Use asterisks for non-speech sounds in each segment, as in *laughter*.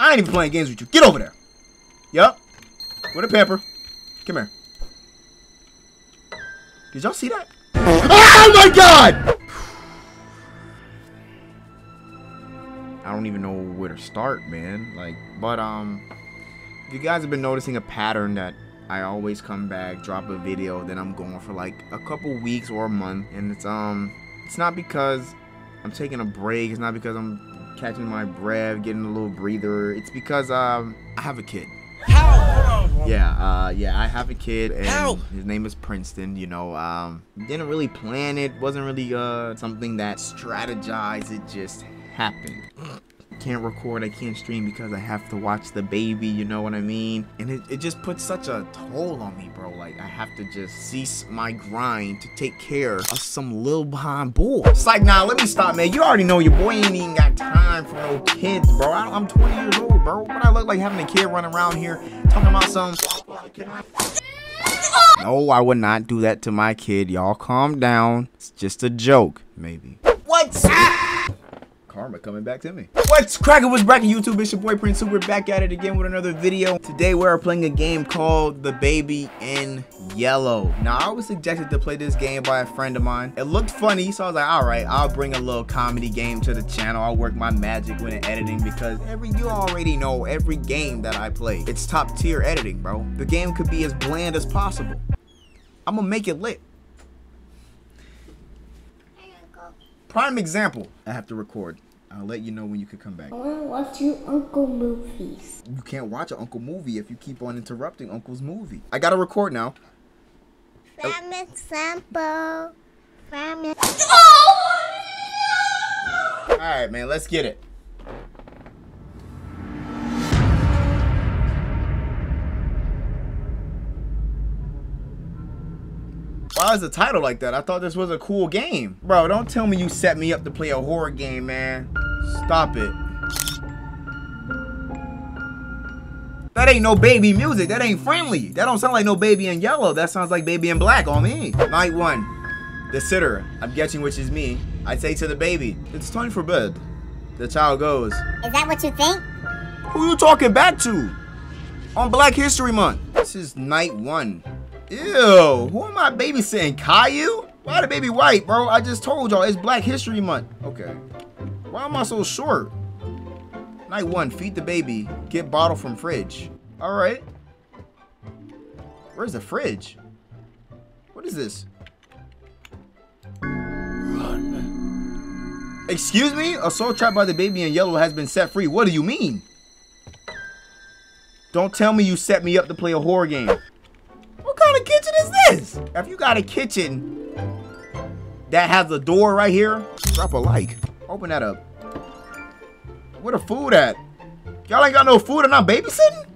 I ain't even playing games with you. Get over there. Yup. With a pamper. Come here. Did y'all see that? Oh my god! I don't even know where to start, man. Like, but, um, if you guys have been noticing a pattern that I always come back, drop a video, then I'm going for like a couple weeks or a month. And it's, um, it's not because I'm taking a break. It's not because I'm catching my breath, getting a little breather. It's because, um, I have a kid. Yeah, uh, yeah, I have a kid, and Help! his name is Princeton. You know, um, didn't really plan it. wasn't really uh something that strategized. It just happened. Can't record, I can't stream because I have to watch the baby. You know what I mean? And it, it just puts such a toll on me, bro. Like I have to just cease my grind to take care of some little behind boy. It's like, nah, let me stop, man. You already know your boy ain't even got time for no kids, bro. I, I'm 20 years old, bro. What I look like having a kid running around here talking about some. No, I would not do that to my kid. Y'all calm down. It's just a joke, maybe. What's Karma coming back to me. What's cracking? What's cracking? YouTube, it's your boy Prince Hooper back at it again with another video. Today we're playing a game called The Baby in Yellow. Now I was suggested to play this game by a friend of mine. It looked funny, so I was like, all right, I'll bring a little comedy game to the channel. I'll work my magic when editing because every you already know every game that I play, it's top tier editing, bro. The game could be as bland as possible. I'm gonna make it lit. Prime example. I have to record. I'll let you know when you can come back. I want to watch your uncle movies. You can't watch an Uncle movie if you keep on interrupting Uncle's movie. I gotta record now. From example. From Alright, man, let's get it. Why is the title like that? I thought this was a cool game. Bro, don't tell me you set me up to play a horror game, man. Stop it. That ain't no baby music. That ain't friendly. That don't sound like no baby in yellow. That sounds like baby in black on me. Night one. The sitter. I'm guessing which is me. I say to the baby, it's time for bed. The child goes, Is that what you think? who you talking back to? On Black History Month. This is night one. Ew, who am I babysitting? Caillou? Why the baby white, bro? I just told y'all it's Black History Month. Okay. Why am I so short? Night one, feed the baby. Get bottle from fridge. All right. Where's the fridge? What is this? Excuse me? A soul trapped by the baby in yellow has been set free. What do you mean? Don't tell me you set me up to play a horror game. Is this? If you got a kitchen that has a door right here, drop a like. Open that up. Where the food at? Y'all ain't got no food and I'm babysitting?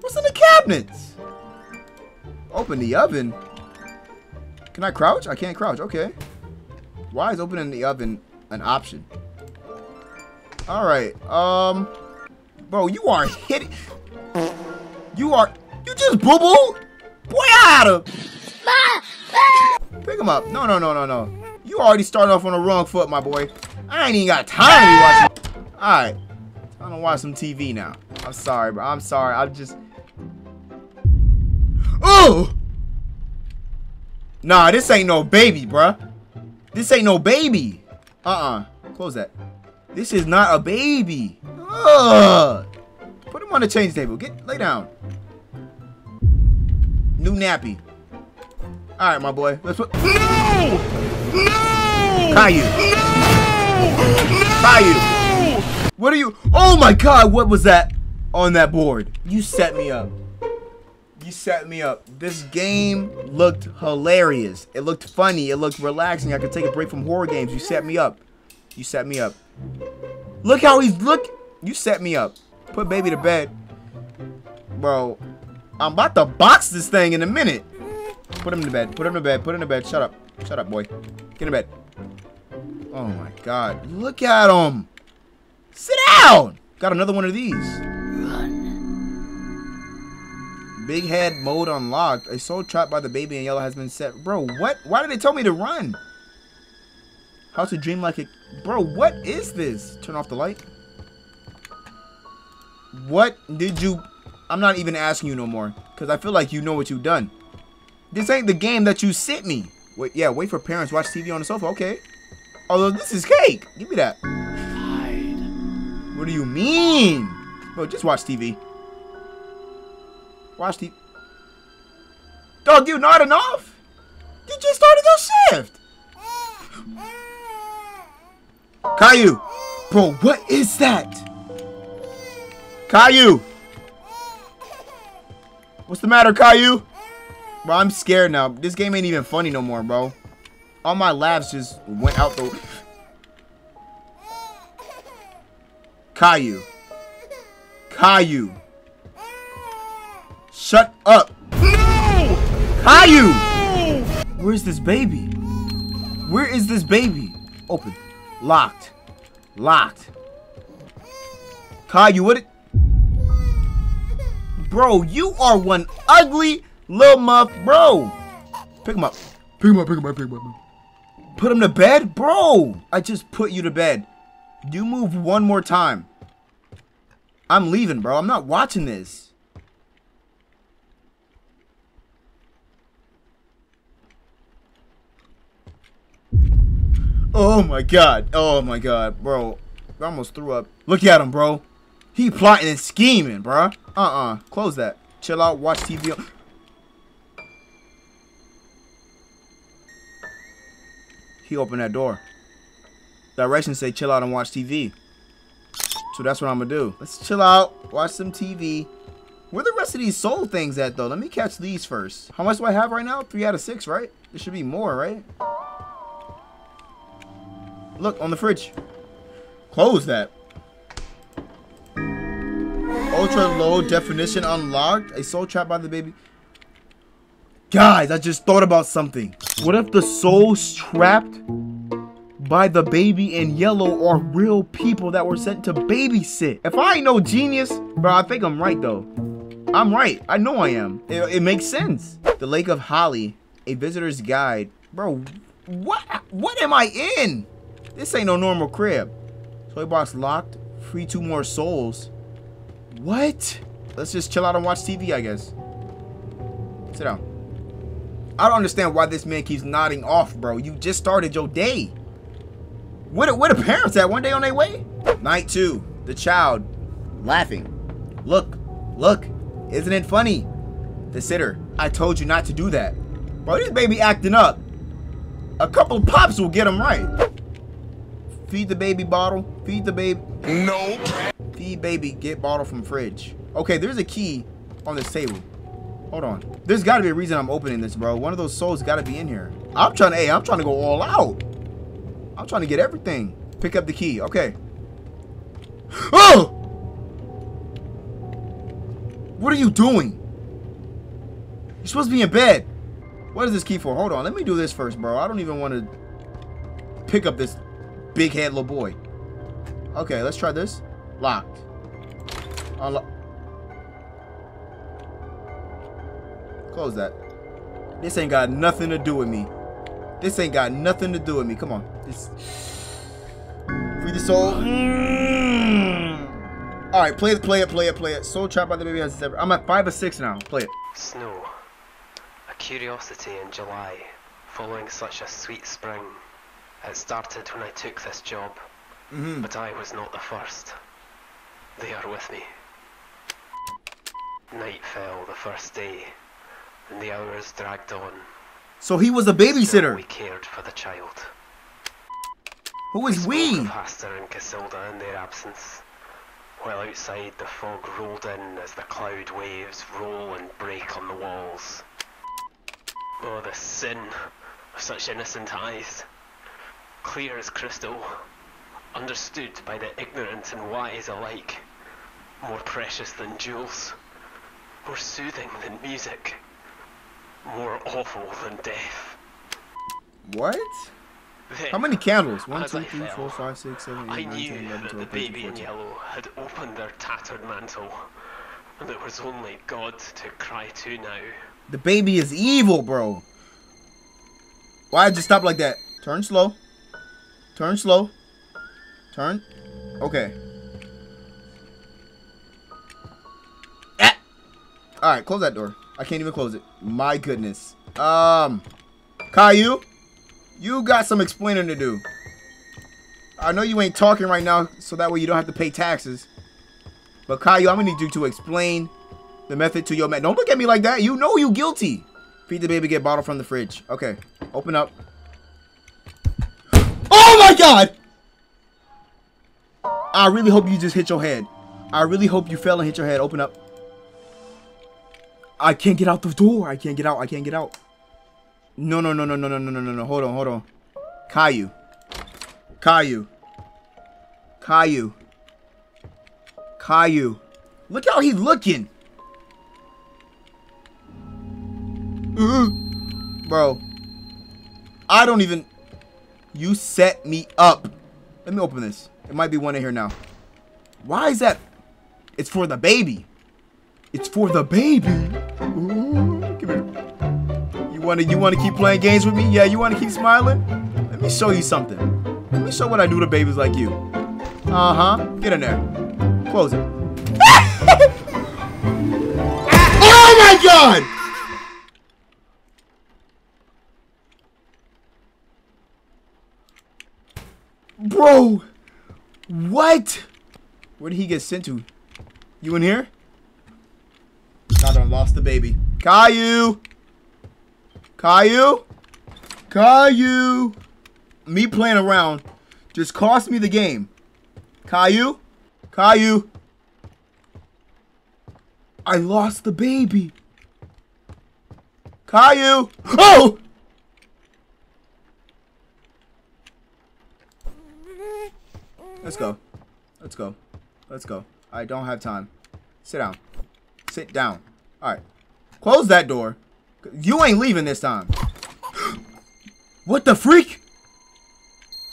What's in the cabinets? Open the oven. Can I crouch? I can't crouch. Okay. Why is opening the oven an option? All right. Um, bro, you are hitting. You are. You just boo boo. Had to pick him up. No, no, no, no, no. You already started off on the wrong foot, my boy. I ain't even got time to be watching. All right. I'm gonna watch some TV now. I'm sorry, bro. I'm sorry. I'm just. Oh! Nah, this ain't no baby, bruh. This ain't no baby. Uh-uh. Close that. This is not a baby. Ugh. Put him on the change table. Get lay down. New nappy. All right, my boy. Let's put. No! No! Caillou. No! Caillou. What are you? Oh my God! What was that on that board? You set me up. You set me up. This game looked hilarious. It looked funny. It looked relaxing. I could take a break from horror games. You set me up. You set me up. Look how he's look. You set me up. Put baby to bed. Bro, I'm about to box this thing in a minute. Put him to bed. Put him to bed. Put him to bed. Shut up. Shut up, boy. Get in bed. Oh my god. Look at him. Sit down. Got another one of these. Run. Big head mode unlocked. A soul trapped by the baby in yellow has been set. Bro, what? Why did they tell me to run? How to dream like a... Bro, what is this? Turn off the light. What did you... I'm not even asking you no more. Because I feel like you know what you've done. This ain't the game that you sent me. Wait, yeah, wait for parents. Watch TV on the sofa. Okay. Although this is cake. Give me that. What do you mean? Bro, just watch TV. Watch TV. Dog, you not enough? You just started your shift. Caillou. Bro, what is that? Caillou. What's the matter, Caillou? Bro, I'm scared now. This game ain't even funny no more, bro. All my laughs just went out the... Caillou. Caillou. Shut up. No! Caillou! Where's this baby? Where is this baby? Open. Locked. Locked. Caillou, what it... Bro, you are one ugly little muff, bro. Pick him up. Pick him up, pick him up, pick him up. Put him to bed? Bro, I just put you to bed. You move one more time. I'm leaving, bro. I'm not watching this. Oh my god. Oh my god, bro. I almost threw up. Look at him, bro. He plotting and scheming, bro. Uh-uh. Close that. Chill out. Watch TV. He opened that door. Directions say chill out and watch TV. So that's what I'm gonna do. Let's chill out, watch some TV. Where the rest of these soul things at though? Let me catch these first. How much do I have right now? Three out of six, right? There should be more, right? Look, on the fridge. Close that. Ultra low definition unlocked. A soul trapped by the baby. Guys, I just thought about something. What if the souls trapped by the baby in yellow are real people that were sent to babysit? If I ain't no genius, bro, I think I'm right though. I'm right. I know I am. It, it makes sense. The Lake of Hali, a visitor's guide. Bro, what what am I in? This ain't no normal crib. Toy box locked. Free two more souls. What? Let's just chill out and watch TV, I guess. Sit down. I don't understand why this man keeps nodding off, bro. You just started your day. Where, where the parents at? One day on their way? Night two. The child. Laughing. Look. Look. Isn't it funny? The sitter. I told you not to do that. Bro, this baby acting up. A couple pops will get him right. Feed the baby bottle. Feed the baby. Nope. Feed baby. Get bottle from fridge. Okay, there's a key on this table. Hold on. There's got to be a reason I'm opening this, bro. One of those souls got to be in here. I'm trying to, hey, I'm trying to go all out. I'm trying to get everything. Pick up the key. Okay. *gasps* Oh! What are you doing? You're supposed to be in bed. What is this key for? Hold on. Let me do this first, bro. I don't even want to pick up this big head little boy. Okay, let's try this. Locked. Unlock. Close that. This ain't got nothing to do with me. This ain't got nothing to do with me. Come on. This. Free the soul. Mm. All right, play it, play it, play it, play it. Soul Trap by the Baby has seven. I'm at five or six now. Play it. Snow, a curiosity in July, following such a sweet spring. It started when I took this job, Mm-hmm. but I was not the first. They are with me. Night fell the first day, and the hours dragged on. So he was a Still, babysitter. we cared for the child. Who is we? of Hastur and Cassilda in their absence, while outside the fog rolled in as the cloud waves roll and break on the walls. Oh, the sin of such innocent eyes, clear as crystal, understood by the ignorant and wise alike, more precious than jewels, more soothing than music, more awful than death. What? Then, How many candles? One, I fell, four, five, six, seven, I eight, nine, knew ten, eleven, that the twelve, thirteen, baby in yellow had opened their tattered mantle, and there was only God to cry to now. The baby is evil, bro. Why just stop like that? Turn slow. Turn slow. Turn. Okay. Ah! All right, close that door. I can't even close it. My goodness. Um, Caillou, you got some explaining to do. I know you ain't talking right now, so that way you don't have to pay taxes. But Caillou, I'm gonna need you to explain the method to your man. Don't look at me like that. You know you guilty. Feed the baby, get bottle from the fridge. Okay, open up. God! I really hope you just hit your head. I really hope you fell and hit your head. Open up. I can't get out the door. I can't get out. I can't get out. No, no, no, no, no, no, no, no, no. Hold on, hold on. Caillou. Caillou. Caillou. Caillou. Look how he's looking. Uh, bro. I don't even... You set me up. Let me open this. It might be one in here now. Why is that? It's for the baby. It's for the baby. Ooh, come here. You wanna you wanna keep playing games with me? Yeah, you wanna keep smiling? Let me show you something. Let me show what I do to babies like you. Uh-huh. Get in there. Close it. *laughs* oh my god! Bro! What? Where did he get sent to? You in here? I lost the baby. Caillou! Caillou! Caillou! Me playing around just cost me the game. Caillou? Caillou? I lost the baby. Caillou! Oh! Let's go. Let's go. Let's go. I don't have time. Sit down. Sit down. Alright. Close that door. You ain't leaving this time. *gasps* what the freak?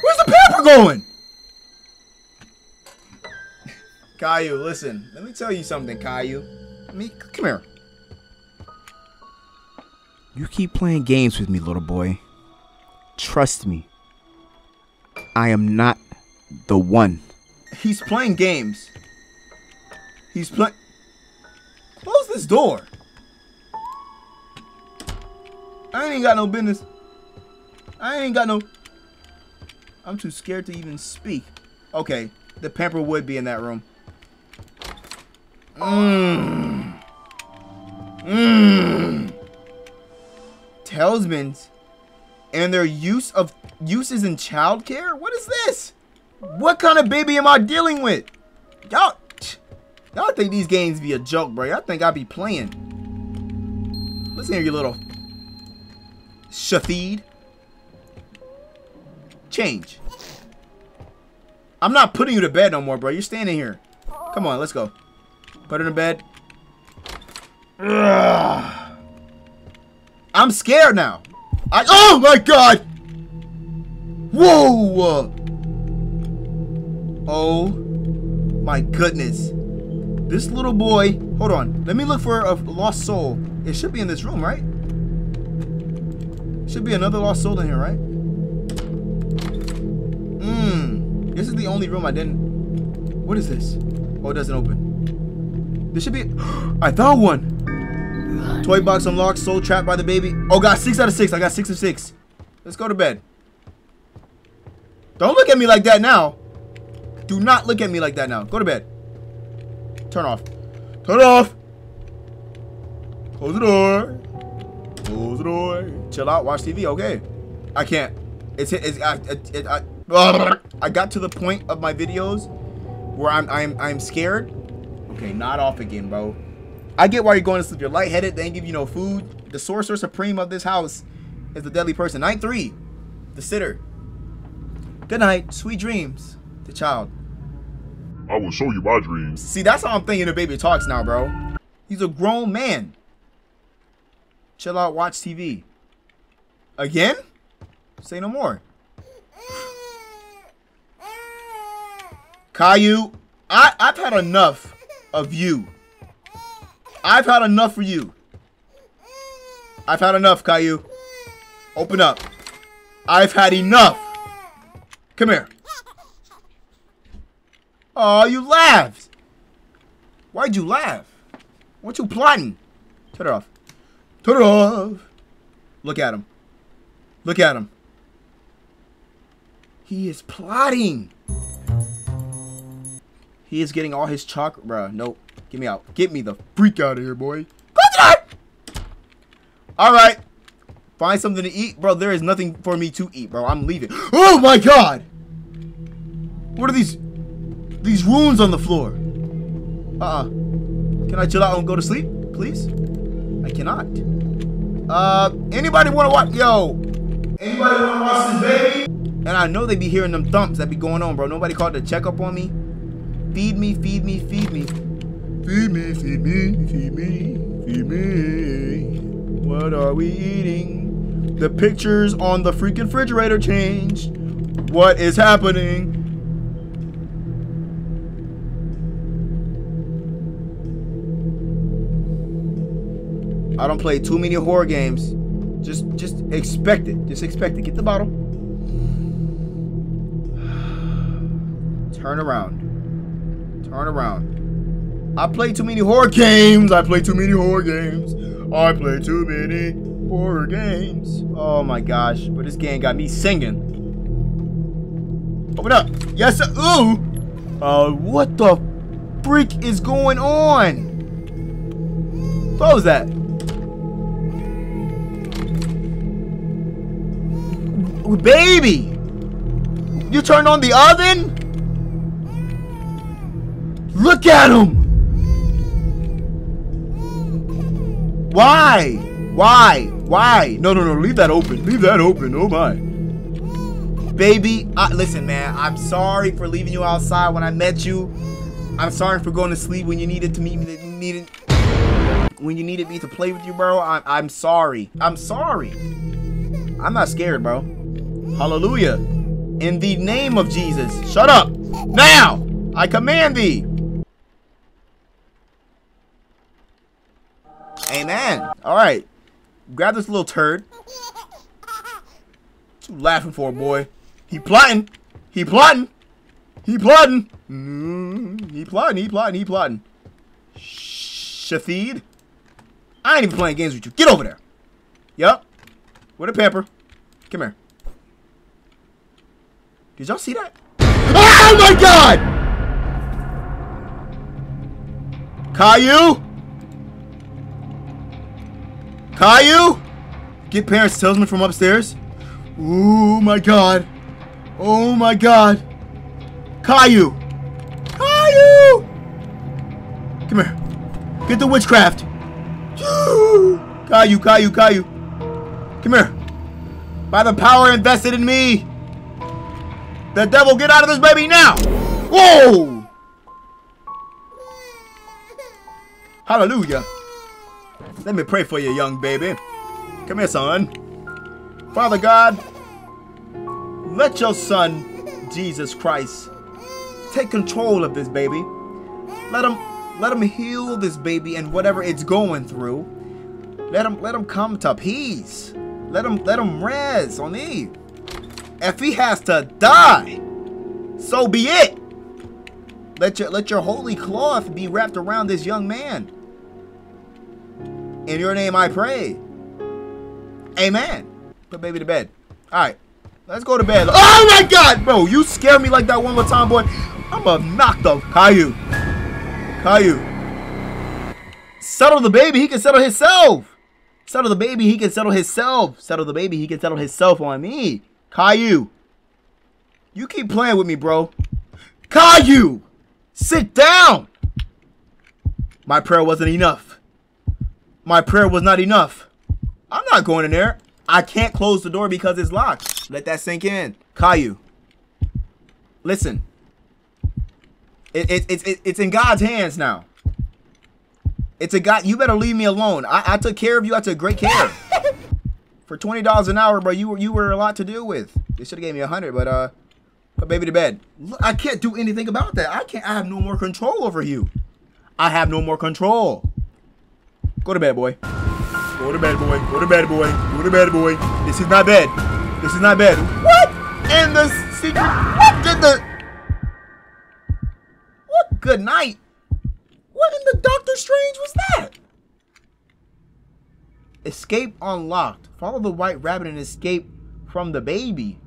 Where's the paper going? *laughs* Caillou, listen. Let me tell you something, Caillou. Let me come here. You keep playing games with me, little boy. Trust me. I am not the one. He's playing games. He's playing. Close this door. I ain't got no business. I ain't got no. I'm too scared to even speak. Okay, the pamper would be in that room. Mmm. Mmm. Talismans and their use of uses in childcare? What is this? What kind of baby am I dealing with? Y'all, y'all think these games be a joke, bro? Y'all think I be playing? Listen here, you little Shafid. Change. I'm not putting you to bed no more, bro. You're standing here. Come on, let's go. Put her in a bed. Ugh. I'm scared now. I oh my god! Whoa! Oh my goodness. This little boy, hold on. Let me look for a lost soul. It should be in this room, right? Should be another lost soul in here, right? Mmm. This is the only room I didn't. What is this? Oh, it doesn't open. This should be. *gasps* I found one. Toy box unlocked. Soul trapped by the baby. Oh, God, six out of six. I got six of six. Let's go to bed. Don't look at me like that now. Do not look at me like that now. Go to bed. Turn off. Turn off. Close the door. Close the door. Chill out. Watch TV. Okay. I can't. It's it's I it, I, I got to the point of my videos where I'm I'm I'm scared. Okay, not off again, bro. I get why you're going to sleep. You're lightheaded. They ain't give you no food. The sorcerer supreme of this house is the deadly person. Night three, the sitter. Good night. Sweet dreams. The child. I will show you my dreams. See, that's how I'm thinking the baby talks now, bro. He's a grown man. Chill out, watch TV. Again? Say no more. Caillou, I, I've had enough of you. I've had enough for you. I've had enough, Caillou. Open up. I've had enough. Come here. Oh, you laughed. Why'd you laugh? What you plotting? Turn it off. Turn it off. Look at him. Look at him. He is plotting. He is getting all his chocolate. Bruh, nope. Get me out. Get me the freak out of here, boy. Alright. Find something to eat. Bro, there is nothing for me to eat, bro. I'm leaving. *gasps* Oh my god! What are these? These runes on the floor. Uh-uh. Can I chill out and go to sleep, please? I cannot. Uh, anybody want to watch? Yo, anybody want to watch this baby? And I know they be hearing them thumps that be going on, bro. Nobody called to check up on me. Feed me, feed me, feed me. Feed me, feed me, feed me, feed me. What are we eating? The pictures on the freaking refrigerator changed. What is happening? I don't play too many horror games. Just just expect it. Just expect it. Get the bottle. *sighs* Turn around. Turn around. I play too many horror games. I play too many horror games. I play too many horror games. Oh my gosh. But this game got me singing. Open up. Yes, sir. Ooh. Uh, what the freak is going on? Close that. Baby! You turned on the oven? Look at him! Why? Why? Why? No, no, no. Leave that open. Leave that open. Oh my. Baby, I, listen, man. I'm sorry for leaving you outside when I met you. I'm sorry for going to sleep when you needed to meet me. Needed when you needed me to play with you, bro. I'm, I'm sorry. I'm sorry. I'm not scared, bro. Hallelujah. In the name of Jesus. Shut up. Now, I command thee. Amen. All right. Grab this little turd. What you laughing for, boy? He plotting. He plotting. He plotting. Mm, he plotting. He plotting. He plotting. Shafid. I ain't even playing games with you. Get over there. Yup. With a pepper. Come here. Did y'all see that? Oh my god! Caillou? Caillou? Get parents salesman from upstairs? Oh my god. Oh my god. Caillou. Caillou! Come here. Get the witchcraft. *gasps* Caillou, Caillou, Caillou. Come here. By the power invested in me. The devil, get out of this baby now! Whoa! Hallelujah. Let me pray for you, young baby. Come here, son. Father God, let your son, Jesus Christ, take control of this baby. Let him let him heal this baby and whatever it's going through. Let him let him come to peace. Let him let him rest on Eve. If he has to die, so be it. Let your let your holy cloth be wrapped around this young man. In your name I pray. Amen. Put baby to bed. Alright. Let's go to bed. Oh my god, bro. You scare me like that one more time, boy. I'm gonna knock the Caillou. Caillou. Settle the baby. He can settle himself. Settle the baby. He can settle himself. Settle the baby. He can settle himself on me. Caillou. You keep playing with me, bro. Caillou! Sit down! My prayer wasn't enough. My prayer was not enough. I'm not going in there. I can't close the door because it's locked. Let that sink in. Caillou. Listen. It, it, it, it, it's in God's hands now. It's a God. You better leave me alone. I, I took care of you. I took great care. For twenty dollars an hour, bro, you were you were a lot to deal with. They should have gave me a hundred, but uh, put baby to bed. Look, I can't do anything about that. I can't. I have no more control over you. I have no more control. Go to bed, boy. Go to bed, boy. Go to bed, boy. Go to bed, boy. This is not bed. This is not bed. What? And the secret? What did the? What? Good night. What in the Doctor Strange was that? Escape unlocked. Follow the white rabbit and escape from the baby.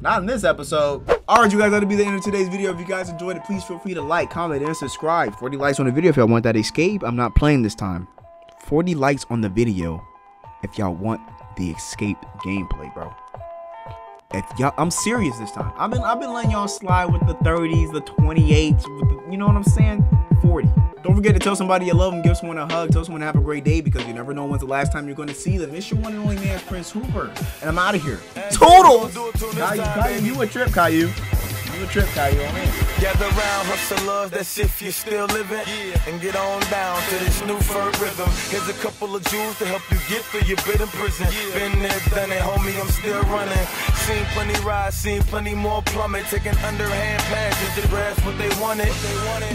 Not in this episode. Alright, you guys, that'll be the end of today's video. If you guys enjoyed it, please feel free to like, comment, and subscribe. 40 likes on the video if y'all want that escape. I'm not playing this time. 40 likes on the video if y'all want the escape gameplay, bro. If y'all, I'm serious this time. I've been, I've been letting y'all slide with the 30s, the 28s, with the, you know what I'm saying? 40. Don't forget to tell somebody you love them, give someone a hug, tell someone to have a great day because you never know when's the last time you're going to see them. It's your one and only man, Prince Hooper, and I'm out of here. Total! Caillou, Caillou, you a trip, Caillou. You a trip, Caillou. I'm in. Gather round, hustlers, that's if you're still living. And get on down to this new fur rhythm. Here's a couple of jewels to help you get through your bit in prison. Been there, done it, homie, I'm still running. Seen plenty rides, seen plenty more plummet. Taking underhand passes to grasp what they wanted.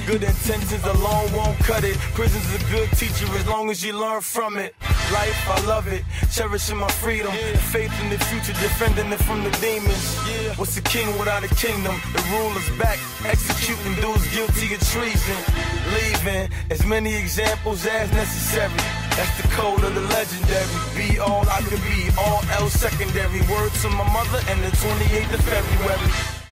Good intentions alone won't cut it. Prison's a good teacher as long as you learn from it. Life, I love it. Cherishing my freedom. Faith in the future, defending it from the demons. Yeah. What's a king without a kingdom? The ruler's back, executing dudes guilty of treason. Leaving as many examples as necessary. That's the code of the legendary. Be all I could be, all else secondary. Word to my mother and the 28th of February.